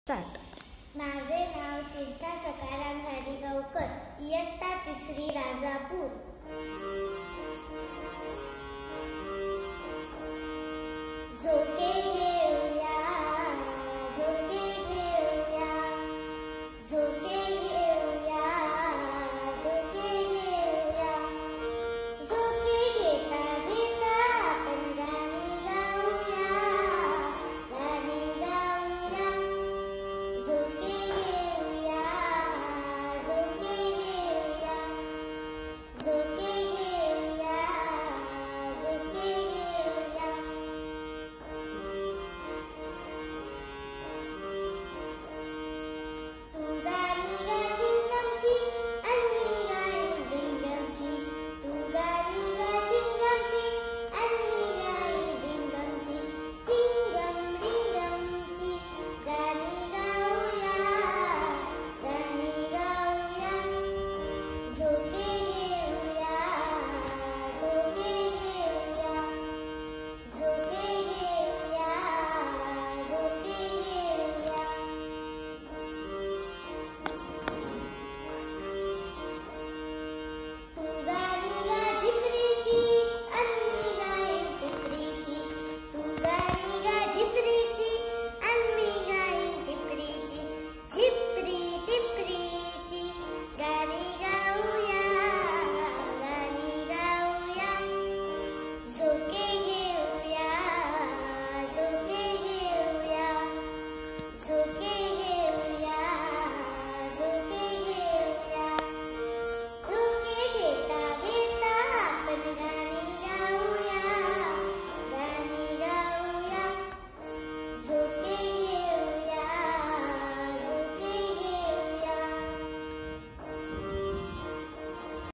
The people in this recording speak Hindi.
स्टार्ट. माझे नाव तीर्था सकाराम हरिगावकर इयत्ता तिसरी राजापूर. झोके